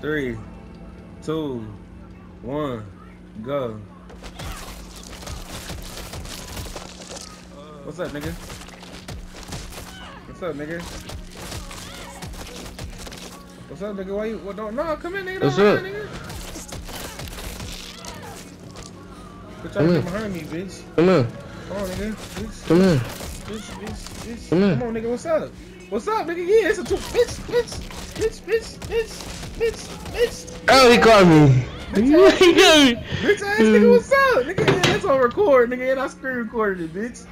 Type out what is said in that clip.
Three, two, one, go. What's up, nigga? What's up, nigga? What's up, nigga? Why you? What don't? No, come in, nigga. What's up? nigga. Quit Come trying to here. behind me, bitch. Come here. Come on, nigga. Bitch, Come here. bitch, bitch, bitch. Come here. Come on, nigga. What's up? What's up, nigga? Yeah, it's a two. Bitch, bitch, bitch, bitch, bitch, bitch, bitch. Oh, he caught me. he got me. Bitch ass nigga, what's up? Nigga, that's on record, nigga, and I screen recorded it, bitch.